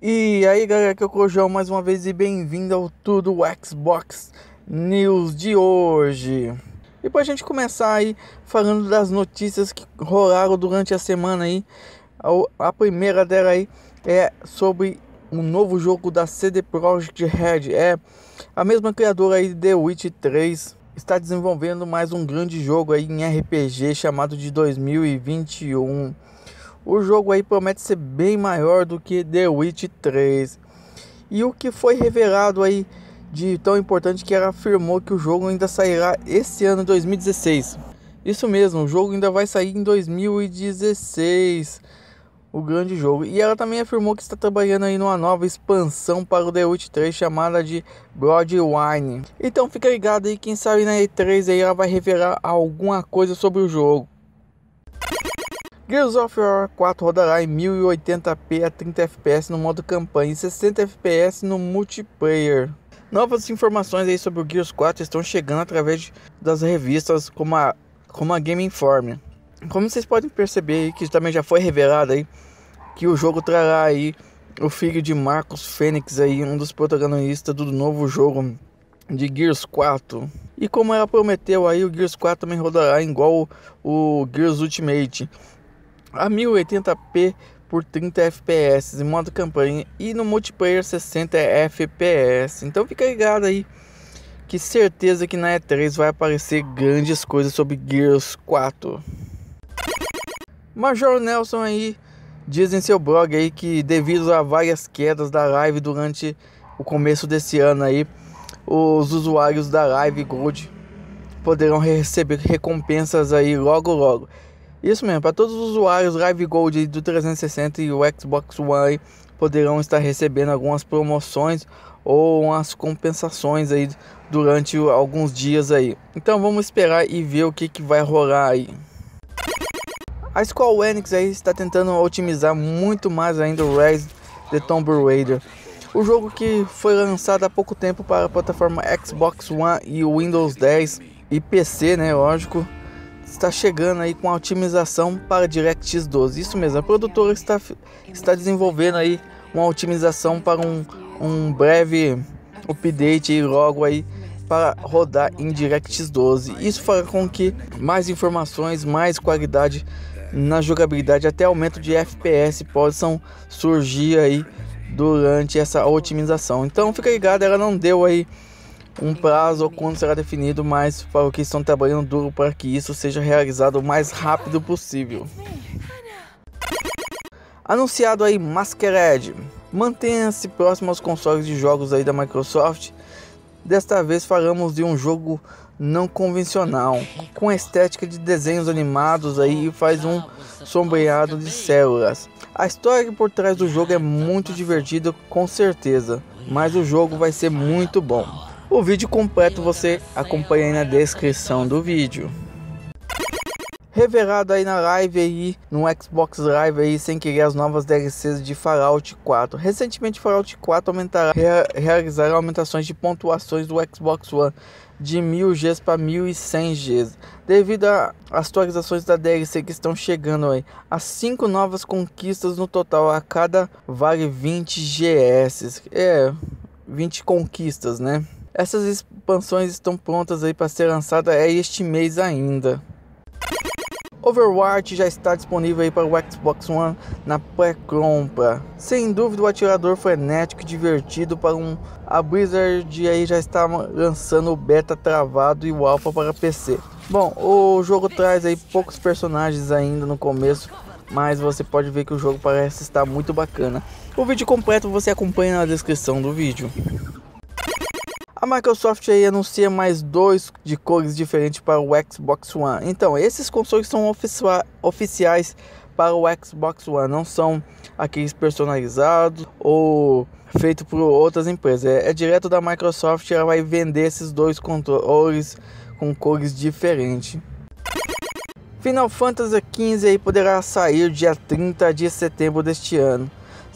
E aí galera, aqui é o Cojão mais uma vez e bem-vindo ao Tudo Xbox News de hoje. E pra gente começar aí falando das notícias que rolaram durante a semana aí, a primeira dela aí é sobre um novo jogo da CD Projekt Red. É a mesma criadora aí de The Witch 3 está desenvolvendo mais um grande jogo aí em RPG chamado de 2021. O jogo aí promete ser bem maior do que The Witch 3. E o que foi revelado aí de tão importante que ela afirmou que o jogo ainda sairá esse ano 2016. Isso mesmo, o jogo ainda vai sair em 2016. O grande jogo. E ela também afirmou que está trabalhando aí numa nova expansão para o The Witch 3 chamada de Broadwine. Então fica ligado aí, quem sabe na E3 aí ela vai revelar alguma coisa sobre o jogo. Gears of War 4 rodará em 1080p a 30 fps no modo campanha e 60 fps no multiplayer. Novas informações aí sobre o Gears 4 estão chegando através das revistas como a, como a Game Informer. Como vocês podem perceber aí, que também já foi revelado aí que o jogo trará aí o filho de Marcos Fênix aí, um dos protagonistas do novo jogo de Gears 4. E como ela prometeu aí, o Gears 4 também rodará igual o Gears Ultimate a 1080p por 30 fps em modo campanha e no multiplayer 60 fps. Então fica ligado aí que certeza que na E3 vai aparecer grandes coisas sobre Gears 4. Major Nelson aí diz em seu blog aí que devido a várias quedas da live durante o começo desse ano aí, os usuários da Live Gold poderão receber recompensas aí logo logo. Isso mesmo, para todos os usuários Live Gold do 360 e o Xbox One poderão estar recebendo algumas promoções ou umas compensações aí durante alguns dias aí. Então vamos esperar e ver o que, que vai rolar aí. A Square Enix aí está tentando otimizar muito mais ainda o Rise the Tomb Raider. O jogo que foi lançado há pouco tempo para a plataforma Xbox One e Windows 10 e PC, né, lógico está chegando aí com a otimização para DirectX 12. Isso mesmo, a produtora está, está desenvolvendo aí uma otimização para um, um breve update aí logo aí para rodar em DirectX 12. Isso fará com que mais informações, mais qualidade na jogabilidade, até aumento de FPS possam surgir aí durante essa otimização. Então fica ligado, ela não deu aí um prazo ou quando será definido, mas para o que estão trabalhando duro para que isso seja realizado o mais rápido possível. Anunciado aí Masquerade. Mantenha-se próximo aos consoles de jogos aí da Microsoft. Desta vez falamos de um jogo não convencional, com estética de desenhos animados aí e faz um sombreado de células. A história por trás do jogo é muito divertida, com certeza, mas o jogo vai ser muito bom. O vídeo completo você acompanha aí na descrição do vídeo. Revelado aí na live aí, no Xbox Live aí, sem querer as novas DLCs de Fallout 4. Recentemente Fallout 4 aumentará, rea, realizará aumentações de pontuações do Xbox One de 1000 Gs para 1100 Gs, devido às atualizações da DLC que estão chegando aí. As 5 novas conquistas no total, a cada vale 20 GS. É, 20 conquistas, né? Essas expansões estão prontas aí para ser lançada é este mês ainda. Overwatch já está disponível aí para o Xbox One na pré-compra. Sem dúvida, o atirador frenético e divertido para um. A Blizzard aí já está lançando o beta travado e o alpha para PC. Bom, o jogo traz aí poucos personagens ainda no começo, mas você pode ver que o jogo parece estar muito bacana. O vídeo completo você acompanha na descrição do vídeo. A Microsoft aí anuncia mais dois de cores diferentes para o Xbox One. Então, esses consoles são oficiais para o Xbox One, não são aqueles personalizados ou feitos por outras empresas. É, é direto da Microsoft, ela vai vender esses dois controles com cores diferentes. Final Fantasy XV aí poderá sair dia 30 de setembro deste ano.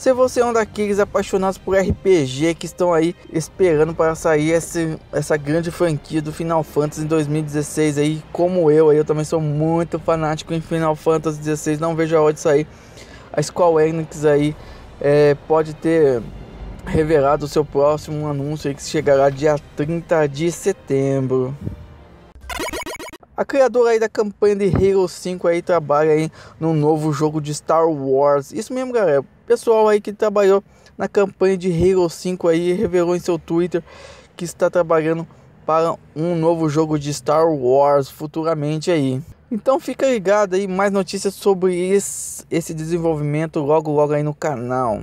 Se você é um daqueles apaixonados por RPG que estão aí esperando para sair esse, essa grande franquia do Final Fantasy em 2016 aí, como eu, aí eu também sou muito fanático em Final Fantasy 16, não vejo a hora de sair. A Square Enix aí é, pode ter revelado o seu próximo anúncio que chegará dia 30 de setembro. A criadora aí da campanha de Halo 5 aí trabalha aí no novo jogo de Star Wars. Isso mesmo, galera. Pessoal aí que trabalhou na campanha de Halo 5 aí revelou em seu Twitter que está trabalhando para um novo jogo de Star Wars futuramente aí. Então fica ligado aí, mais notícias sobre esse, esse desenvolvimento logo logo aí no canal.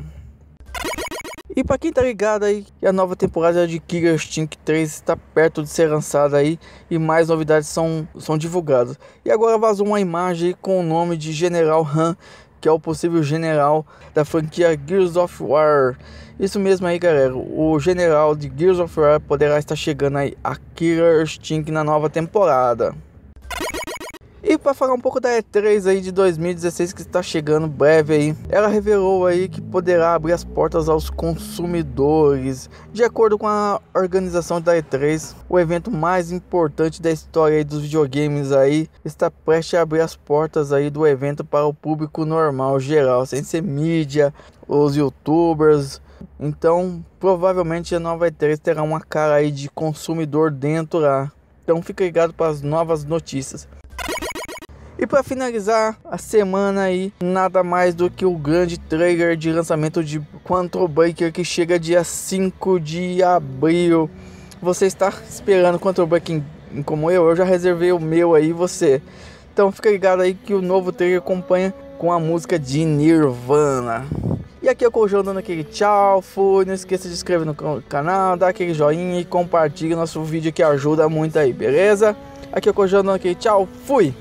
E para quem tá ligado aí, a nova temporada de Killer Instinct 3 está perto de ser lançada aí e mais novidades são, são divulgadas. E agora vazou uma imagem com o nome de General Han, que é o possível general da franquia Gears of War. Isso mesmo aí, galera. O general de Gears of War poderá estar chegando aí a Killer Instinct na nova temporada. E para falar um pouco da E3 aí de 2016 que está chegando breve aí, ela revelou aí que poderá abrir as portas aos consumidores. De acordo com a organização da E3, o evento mais importante da história dos videogames aí está prestes a abrir as portas aí do evento para o público normal geral, sem ser mídia, os youtubers, então, provavelmente a nova E3 terá uma cara aí de consumidor dentro lá. Então, fica ligado para as novas notícias. E para finalizar a semana aí, nada mais do que o grande trailer de lançamento de Quantum Breaker que chega dia 5 de abril. Você está esperando Quantum Breaker como eu? Eu já reservei o meu aí, você. Então fica ligado aí que o novo trailer acompanha com a música de Nirvana. E aqui é o Cojão dando aquele tchau, fui. Não esqueça de se inscrever no canal, dar aquele joinha e compartilhe nosso vídeo que ajuda muito aí, beleza? Aqui é o Cojão dando aquele tchau, fui!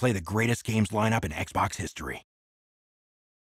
Play the greatest games lineup in Xbox history.